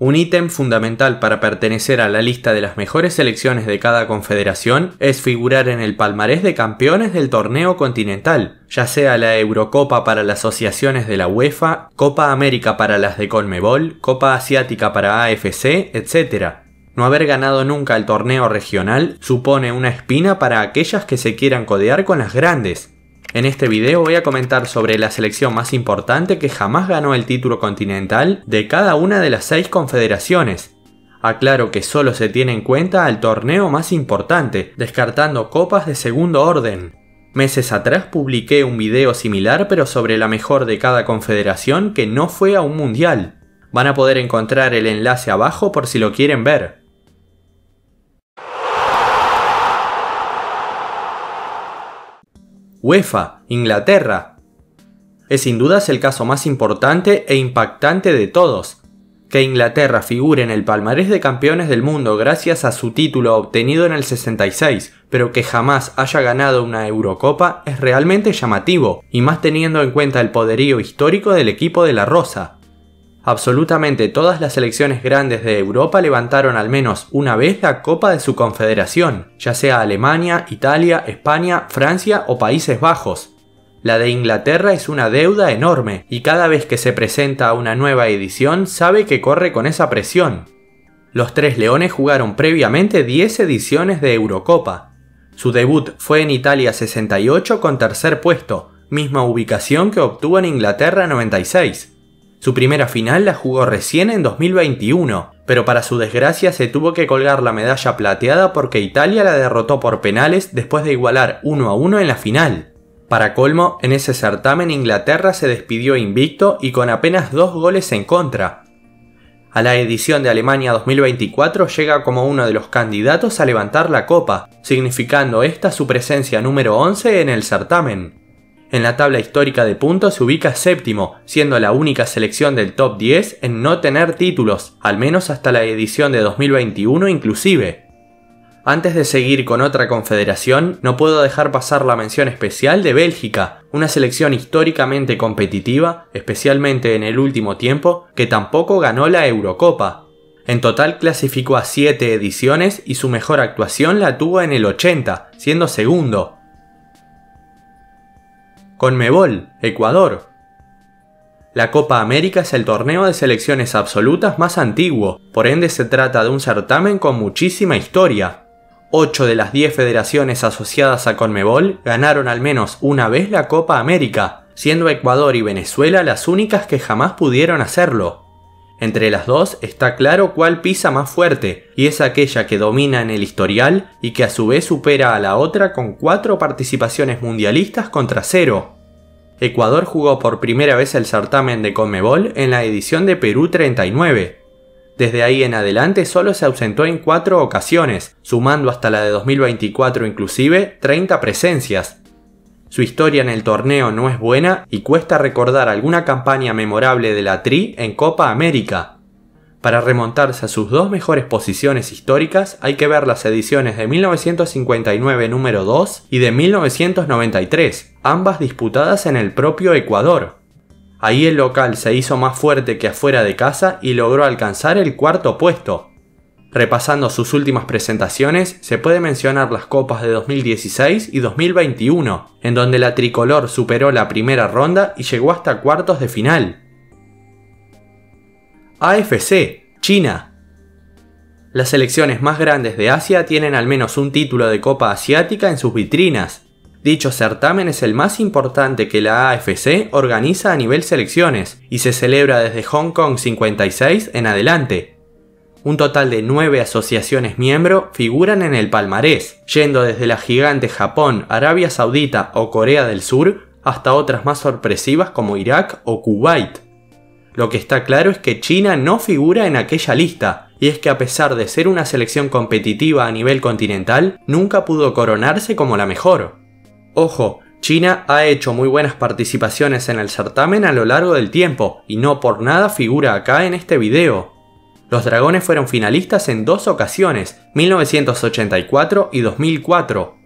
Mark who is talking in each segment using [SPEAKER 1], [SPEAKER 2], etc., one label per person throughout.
[SPEAKER 1] Un ítem fundamental para pertenecer a la lista de las mejores selecciones de cada confederación es figurar en el palmarés de campeones del torneo continental, ya sea la Eurocopa para las asociaciones de la UEFA, Copa América para las de Conmebol, Copa Asiática para AFC, etc. No haber ganado nunca el torneo regional supone una espina para aquellas que se quieran codear con las grandes, en este video voy a comentar sobre la selección más importante que jamás ganó el título continental de cada una de las seis confederaciones. Aclaro que solo se tiene en cuenta al torneo más importante, descartando copas de segundo orden. Meses atrás publiqué un video similar pero sobre la mejor de cada confederación que no fue a un mundial. Van a poder encontrar el enlace abajo por si lo quieren ver. UEFA, Inglaterra. Es sin dudas el caso más importante e impactante de todos. Que Inglaterra figure en el palmarés de campeones del mundo gracias a su título obtenido en el 66, pero que jamás haya ganado una Eurocopa es realmente llamativo, y más teniendo en cuenta el poderío histórico del equipo de la Rosa. Absolutamente todas las selecciones grandes de Europa levantaron al menos una vez la Copa de su confederación, ya sea Alemania, Italia, España, Francia o Países Bajos. La de Inglaterra es una deuda enorme y cada vez que se presenta una nueva edición sabe que corre con esa presión. Los Tres Leones jugaron previamente 10 ediciones de Eurocopa. Su debut fue en Italia 68 con tercer puesto, misma ubicación que obtuvo en Inglaterra 96. Su primera final la jugó recién en 2021, pero para su desgracia se tuvo que colgar la medalla plateada porque Italia la derrotó por penales después de igualar 1 a 1 en la final. Para colmo, en ese certamen Inglaterra se despidió invicto y con apenas dos goles en contra. A la edición de Alemania 2024 llega como uno de los candidatos a levantar la copa, significando esta su presencia número 11 en el certamen. En la tabla histórica de puntos se ubica séptimo, siendo la única selección del top 10 en no tener títulos, al menos hasta la edición de 2021 inclusive. Antes de seguir con otra confederación, no puedo dejar pasar la mención especial de Bélgica, una selección históricamente competitiva, especialmente en el último tiempo, que tampoco ganó la Eurocopa. En total clasificó a 7 ediciones y su mejor actuación la tuvo en el 80, siendo segundo, Conmebol, Ecuador. La Copa América es el torneo de selecciones absolutas más antiguo, por ende se trata de un certamen con muchísima historia. Ocho de las 10 federaciones asociadas a Conmebol ganaron al menos una vez la Copa América, siendo Ecuador y Venezuela las únicas que jamás pudieron hacerlo. Entre las dos está claro cuál pisa más fuerte, y es aquella que domina en el historial y que a su vez supera a la otra con cuatro participaciones mundialistas contra cero. Ecuador jugó por primera vez el certamen de Conmebol en la edición de Perú 39. Desde ahí en adelante solo se ausentó en cuatro ocasiones, sumando hasta la de 2024 inclusive 30 presencias, su historia en el torneo no es buena y cuesta recordar alguna campaña memorable de la Tri en Copa América. Para remontarse a sus dos mejores posiciones históricas hay que ver las ediciones de 1959 número 2 y de 1993, ambas disputadas en el propio Ecuador. Ahí el local se hizo más fuerte que afuera de casa y logró alcanzar el cuarto puesto, Repasando sus últimas presentaciones, se puede mencionar las copas de 2016 y 2021, en donde la tricolor superó la primera ronda y llegó hasta cuartos de final. AFC, China. Las selecciones más grandes de Asia tienen al menos un título de Copa Asiática en sus vitrinas. Dicho certamen es el más importante que la AFC organiza a nivel selecciones y se celebra desde Hong Kong 56 en adelante, un total de nueve asociaciones miembro figuran en el palmarés, yendo desde la gigante Japón, Arabia Saudita o Corea del Sur hasta otras más sorpresivas como Irak o Kuwait. Lo que está claro es que China no figura en aquella lista, y es que a pesar de ser una selección competitiva a nivel continental, nunca pudo coronarse como la mejor. Ojo, China ha hecho muy buenas participaciones en el certamen a lo largo del tiempo, y no por nada figura acá en este video. Los Dragones fueron finalistas en dos ocasiones, 1984 y 2004.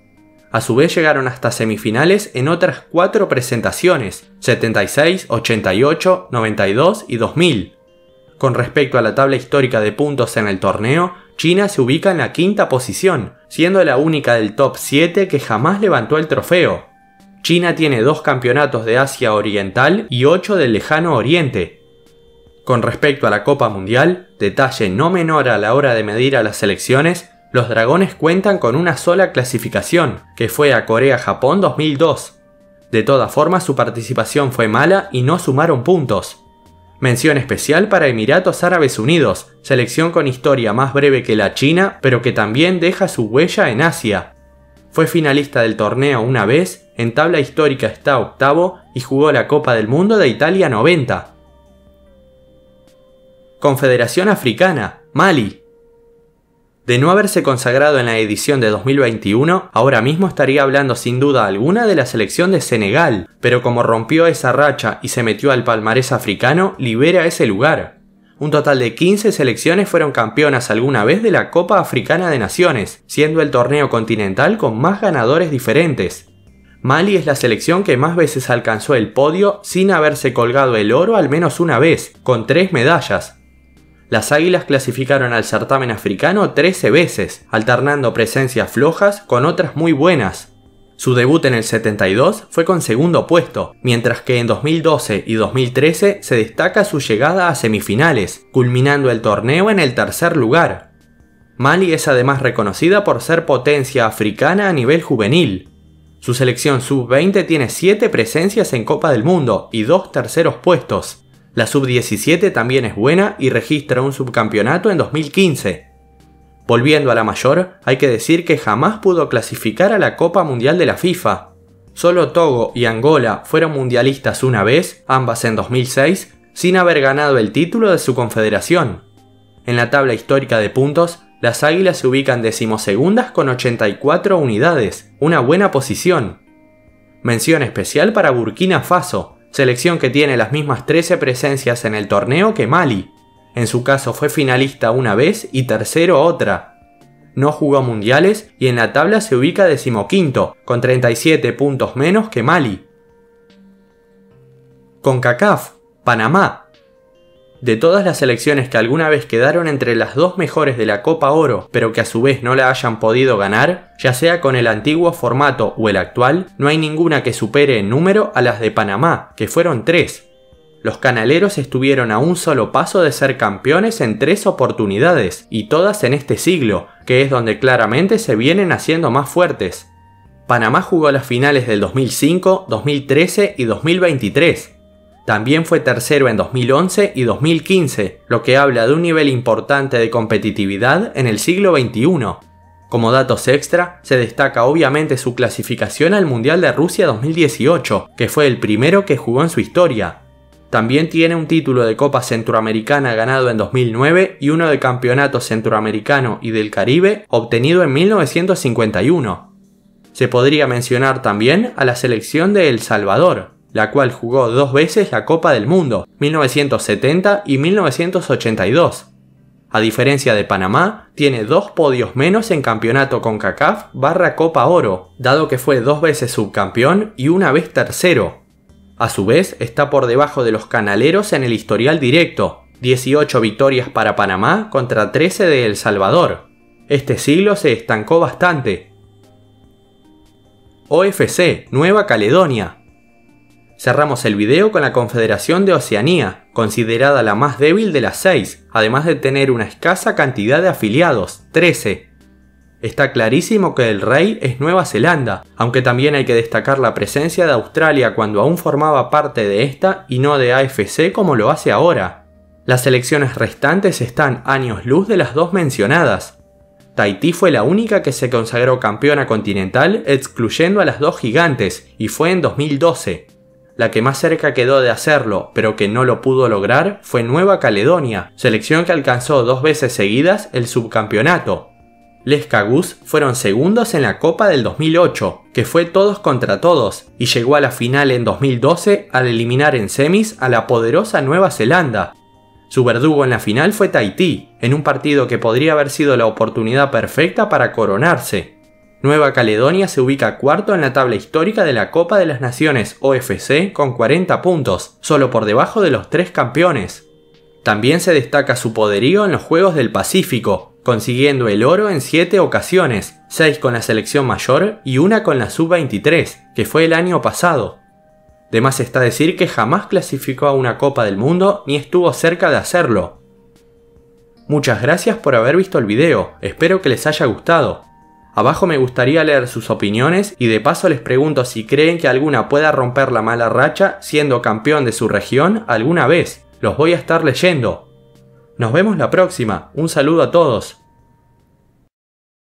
[SPEAKER 1] A su vez llegaron hasta semifinales en otras cuatro presentaciones, 76, 88, 92 y 2000. Con respecto a la tabla histórica de puntos en el torneo, China se ubica en la quinta posición, siendo la única del top 7 que jamás levantó el trofeo. China tiene dos campeonatos de Asia Oriental y ocho del Lejano Oriente. Con respecto a la Copa Mundial, detalle no menor a la hora de medir a las selecciones, los dragones cuentan con una sola clasificación, que fue a Corea-Japón 2002. De todas formas, su participación fue mala y no sumaron puntos. Mención especial para Emiratos Árabes Unidos, selección con historia más breve que la China, pero que también deja su huella en Asia. Fue finalista del torneo una vez, en tabla histórica está octavo y jugó la Copa del Mundo de Italia 90. Confederación Africana, Mali, de no haberse consagrado en la edición de 2021, ahora mismo estaría hablando sin duda alguna de la selección de Senegal, pero como rompió esa racha y se metió al palmarés africano, libera ese lugar. Un total de 15 selecciones fueron campeonas alguna vez de la Copa Africana de Naciones, siendo el torneo continental con más ganadores diferentes. Mali es la selección que más veces alcanzó el podio sin haberse colgado el oro al menos una vez, con tres medallas, las Águilas clasificaron al certamen africano 13 veces, alternando presencias flojas con otras muy buenas. Su debut en el 72 fue con segundo puesto, mientras que en 2012 y 2013 se destaca su llegada a semifinales, culminando el torneo en el tercer lugar. Mali es además reconocida por ser potencia africana a nivel juvenil. Su selección sub-20 tiene 7 presencias en Copa del Mundo y 2 terceros puestos, la sub-17 también es buena y registra un subcampeonato en 2015. Volviendo a la mayor, hay que decir que jamás pudo clasificar a la Copa Mundial de la FIFA. Solo Togo y Angola fueron mundialistas una vez, ambas en 2006, sin haber ganado el título de su confederación. En la tabla histórica de puntos, las Águilas se ubican decimosegundas con 84 unidades, una buena posición. Mención especial para Burkina Faso, selección que tiene las mismas 13 presencias en el torneo que Mali. En su caso fue finalista una vez y tercero otra. No jugó mundiales y en la tabla se ubica decimoquinto, con 37 puntos menos que Mali. Con CACAF, Panamá, de todas las selecciones que alguna vez quedaron entre las dos mejores de la Copa Oro, pero que a su vez no la hayan podido ganar, ya sea con el antiguo formato o el actual, no hay ninguna que supere en número a las de Panamá, que fueron tres. Los canaleros estuvieron a un solo paso de ser campeones en tres oportunidades, y todas en este siglo, que es donde claramente se vienen haciendo más fuertes. Panamá jugó las finales del 2005, 2013 y 2023, también fue tercero en 2011 y 2015, lo que habla de un nivel importante de competitividad en el siglo XXI. Como datos extra, se destaca obviamente su clasificación al Mundial de Rusia 2018, que fue el primero que jugó en su historia. También tiene un título de Copa Centroamericana ganado en 2009 y uno de Campeonato Centroamericano y del Caribe obtenido en 1951. Se podría mencionar también a la selección de El Salvador, la cual jugó dos veces la Copa del Mundo, 1970 y 1982. A diferencia de Panamá, tiene dos podios menos en campeonato con CACAF barra Copa Oro, dado que fue dos veces subcampeón y una vez tercero. A su vez, está por debajo de los canaleros en el historial directo, 18 victorias para Panamá contra 13 de El Salvador. Este siglo se estancó bastante. OFC, Nueva Caledonia, Cerramos el video con la Confederación de Oceanía, considerada la más débil de las seis, además de tener una escasa cantidad de afiliados, 13. Está clarísimo que el rey es Nueva Zelanda, aunque también hay que destacar la presencia de Australia cuando aún formaba parte de esta y no de AFC como lo hace ahora. Las selecciones restantes están años luz de las dos mencionadas. Tahití fue la única que se consagró campeona continental excluyendo a las dos gigantes, y fue en 2012. La que más cerca quedó de hacerlo, pero que no lo pudo lograr, fue Nueva Caledonia, selección que alcanzó dos veces seguidas el subcampeonato. Les Cagus fueron segundos en la Copa del 2008, que fue todos contra todos, y llegó a la final en 2012 al eliminar en semis a la poderosa Nueva Zelanda. Su verdugo en la final fue Tahití, en un partido que podría haber sido la oportunidad perfecta para coronarse. Nueva Caledonia se ubica cuarto en la tabla histórica de la Copa de las Naciones OFC con 40 puntos, solo por debajo de los tres campeones. También se destaca su poderío en los Juegos del Pacífico, consiguiendo el oro en 7 ocasiones, 6 con la selección mayor y una con la sub-23, que fue el año pasado. De más está decir que jamás clasificó a una Copa del Mundo ni estuvo cerca de hacerlo. Muchas gracias por haber visto el video, espero que les haya gustado. Abajo me gustaría leer sus opiniones y de paso les pregunto si creen que alguna pueda romper la mala racha siendo campeón de su región alguna vez. Los voy a estar leyendo. Nos vemos la próxima. Un saludo a todos.